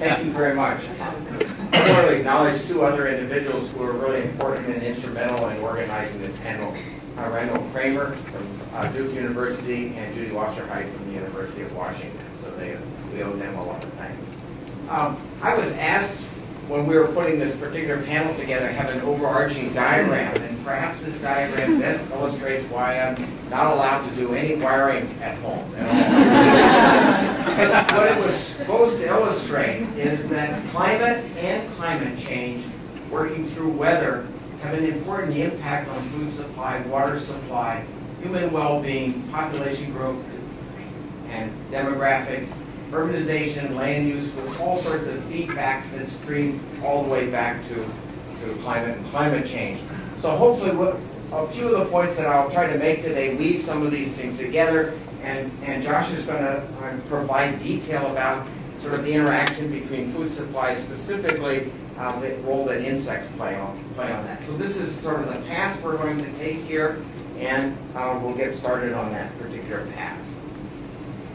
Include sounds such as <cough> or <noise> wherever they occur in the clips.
Thank you very much. I want to acknowledge two other individuals who are really important and instrumental in organizing this panel. Uh, Randall Kramer from uh, Duke University and Judy Wasserheit from the University of Washington. So they, we owe them a lot of thanks. Um, I was asked when we were putting this particular panel together, I have an overarching diagram, and perhaps this diagram best illustrates why I'm not allowed to do any wiring at home at all. <laughs> what it was supposed to illustrate is that climate and climate change, working through weather, have an important impact on food supply, water supply, human well-being, population growth, and demographics, urbanization, land use, with all sorts of feedbacks that stream all the way back to, to climate and climate change. So hopefully what, a few of the points that I'll try to make today weave some of these things together, and, and Josh is going to uh, provide detail about sort of the interaction between food supply, specifically uh, the role that insects play on, play on that. So this is sort of the path we're going to take here, and uh, we'll get started on that particular path.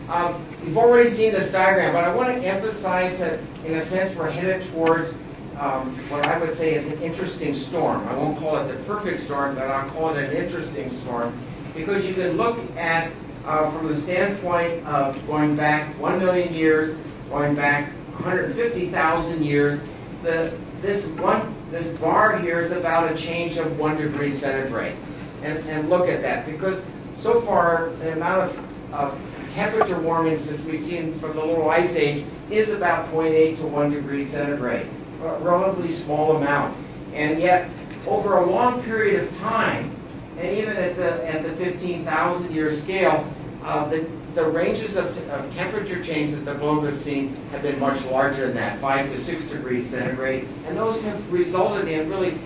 Um, you've already seen this diagram, but I want to emphasize that, in a sense, we're headed towards um, what I would say is an interesting storm. I won't call it the perfect storm, but I'll call it an interesting storm because you can look at, uh, from the standpoint of going back 1 million years, going back 150,000 years, the, this, one, this bar here is about a change of 1 degree centigrade. And, and look at that because so far the amount of, of temperature warming since we've seen from the little ice age is about 0.8 to 1 degree centigrade, a relatively small amount. And yet, over a long period of time, and even at the, at the 15,000 year scale, uh, the, the ranges of, of temperature change that the globe has seen have been much larger than that, 5 to 6 degrees centigrade. And those have resulted in really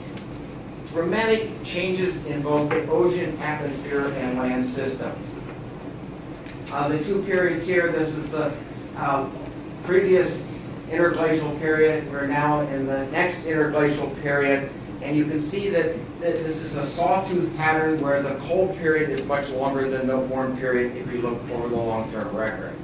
dramatic changes in both the ocean, atmosphere, and land systems. Uh, the two periods here, this is the uh, previous interglacial period. We're now in the next interglacial period. And you can see that this is a sawtooth pattern where the cold period is much longer than the warm period if you look over the long-term record.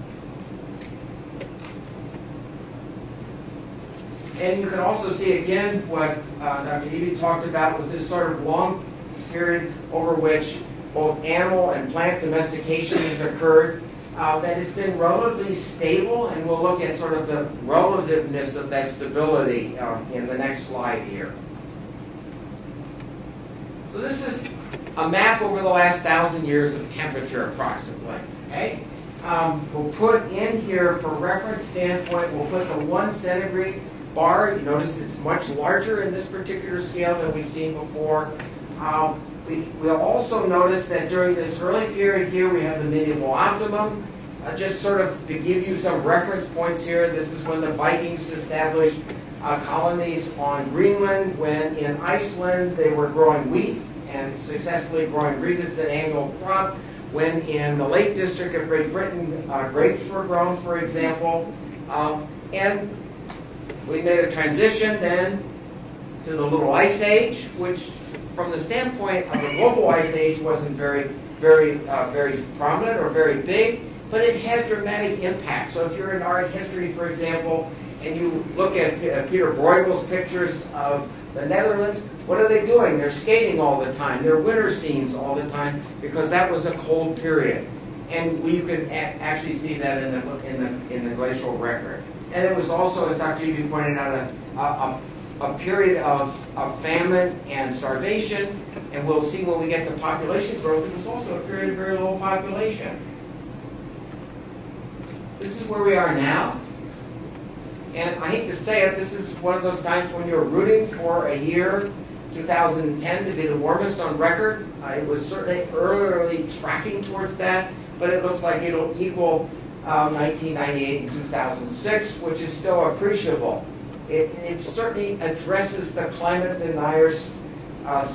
And you can also see again what uh, Dr. Ebi talked about was this sort of long period over which both animal and plant domestication has occurred uh, that has been relatively stable, and we'll look at sort of the relativeness of that stability um, in the next slide here. So this is a map over the last thousand years of temperature approximately. Okay? Um, we'll put in here, for reference standpoint, we'll put the one centigrade bar. You notice it's much larger in this particular scale than we've seen before. Um, we, will also notice that during this early period here, we have the medieval optimum. Uh, just sort of to give you some reference points here, this is when the Vikings established uh, colonies on Greenland, when in Iceland they were growing wheat and successfully growing wheat as an annual crop, when in the Lake District of Great Britain, uh, grapes were grown, for example. Um, and we made a transition then to the Little Ice Age, which from the standpoint of the global ice age wasn't very, very, uh, very prominent or very big, but it had dramatic impact. So if you're in art history, for example, and you look at uh, Pieter Bruegel's pictures of the Netherlands, what are they doing? They're skating all the time. They're winter scenes all the time because that was a cold period. And you can actually see that in the, in the, in the glacial record. And it was also, as Dr. Ebi pointed out, a, a, a period of, of famine and starvation, and we'll see when we get to population growth, it was also a period of very low population. This is where we are now. And I hate to say it, this is one of those times when you're rooting for a year, 2010, to be the warmest on record. It was certainly early tracking towards that, but it looks like it'll equal uh, 1998 and 2006, which is still appreciable. It, it certainly addresses the climate deniers' uh,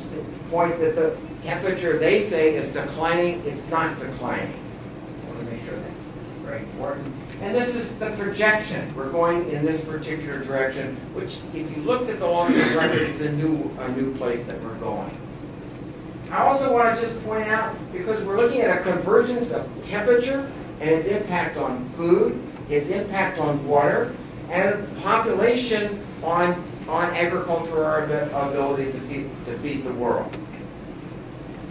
point that the temperature they say is declining. It's not declining. I want to make sure that's very important. And this is the projection. We're going in this particular direction, which, if you looked at the long-term record, is a new, a new place that we're going. I also want to just point out, because we're looking at a convergence of temperature and its impact on food, its impact on water, and population on, on agricultural ability to feed, to feed the world.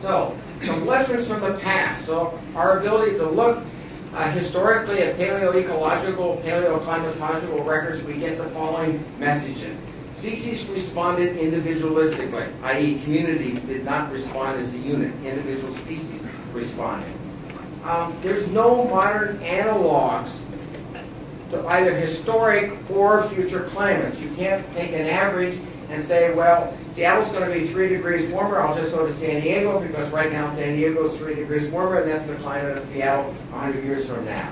So, some lessons from the past. So, our ability to look uh, historically at paleoecological, paleoclimatological records, we get the following messages. Species responded individualistically, i.e. communities did not respond as a unit. Individual species responded. Um, there's no modern analogs to either historic or future climates. You can't take an average and say, well, Seattle's going to be three degrees warmer, I'll just go to San Diego because right now San Diego is three degrees warmer and that's the climate of Seattle 100 years from now.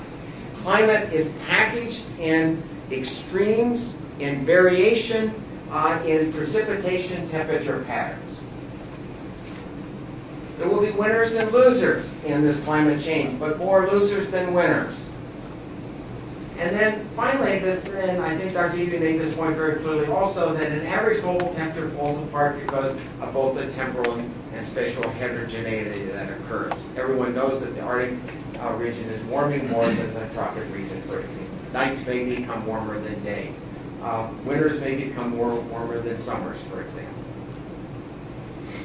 Climate is packaged in extremes, in variation, uh, in precipitation temperature patterns. There will be winners and losers in this climate change, but more losers than winners. And then finally, this, and I think Dr. Ebi made this point very clearly also, that an average global temperature falls apart because of both the temporal and spatial heterogeneity that occurs. Everyone knows that the Arctic uh, region is warming more than the tropic region, for example. Nights may become warmer than days. Uh, winters may become more warmer than summers, for example.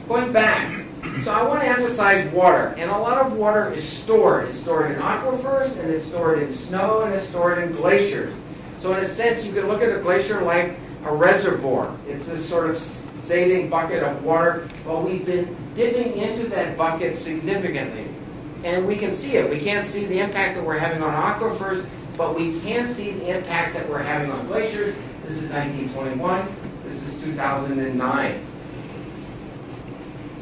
Going back, so I want to emphasize water, and a lot of water is stored. It's stored in aquifers, and it's stored in snow, and it's stored in glaciers. So in a sense, you can look at a glacier like a reservoir. It's this sort of saving bucket of water. Well, we've been dipping into that bucket significantly, and we can see it. We can't see the impact that we're having on aquifers, but we can see the impact that we're having on glaciers. This is 1921. This is 2009.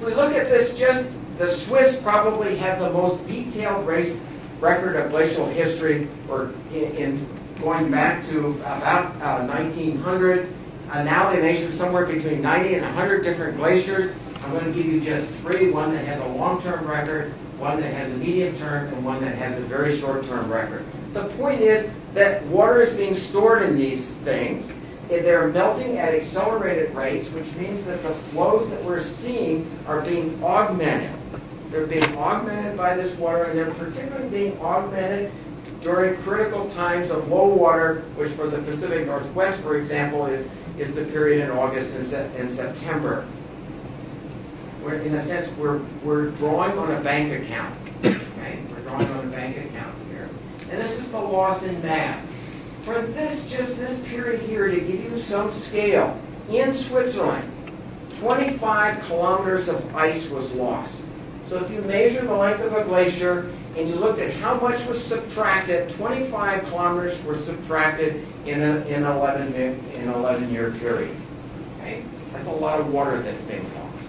If we look at this, just the Swiss probably have the most detailed race record of glacial history, or in, in going back to about uh, 1900. Uh, now they measure somewhere between 90 and 100 different glaciers. I'm going to give you just three, one that has a long-term record, one that has a medium-term, and one that has a very short-term record. The point is that water is being stored in these things, they're melting at accelerated rates, which means that the flows that we're seeing are being augmented. They're being augmented by this water, and they're particularly being augmented during critical times of low water, which for the Pacific Northwest, for example, is, is the period in August and, se and September. In a sense, we're, we're drawing on a bank account. Okay? We're drawing on a bank account here. And this is the loss in mass for this, just this period here, to give you some scale, in Switzerland, 25 kilometers of ice was lost. So if you measure the length of a glacier and you looked at how much was subtracted, 25 kilometers were subtracted in an in 11, in 11 year period. Okay? That's a lot of water that's being lost.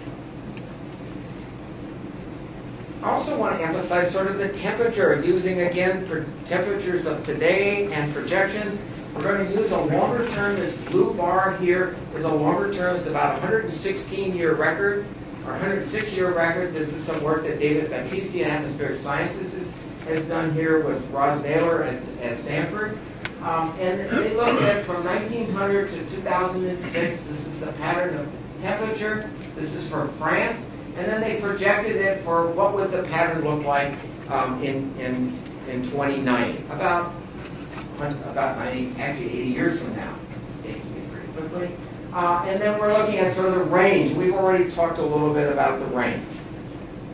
I also want to emphasize sort of the temperature, using again temperatures of today and projection. We're going to use a longer term, this blue bar here is a longer term, it's about 116 year record, or 106 year record. This is some work that David Battisti in Atmospheric Sciences has done here with Roz Naylor at, at Stanford. Um, and they looked at from 1900 to 2006, this is the pattern of temperature. This is for France and then they projected it for what would the pattern look like um, in, in, in 2090, about, about 90, actually 80 years from now. Me pretty quickly. Uh, and then we're looking at sort of the range. We've already talked a little bit about the range.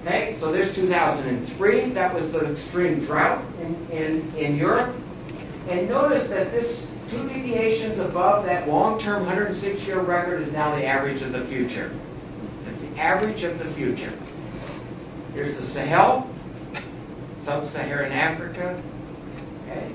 Okay, so there's 2003. That was the extreme drought in, in, in Europe. And notice that this two deviations above that long-term 106-year record is now the average of the future. It's the average of the future. Here's the Sahel, sub-Saharan Africa. Okay.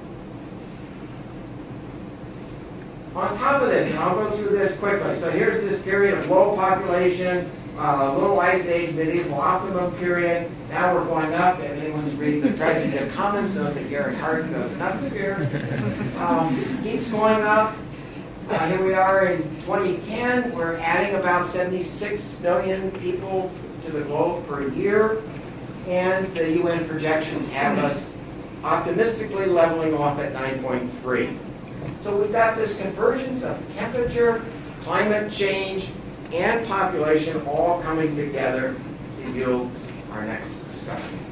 On top of this, and I'll go through this quickly. So here's this period of low population, uh, little ice age, medieval optimum period. Now we're going up. If anyone's reading the Tragedy of Commons knows that Garrett Hardin goes nuts here. Um, keeps going up. Uh, here we are in 2010. We're adding about 76 million people to the globe per year. And the UN projections have us optimistically leveling off at 9.3. So we've got this convergence of temperature, climate change, and population all coming together to yield our next discussion.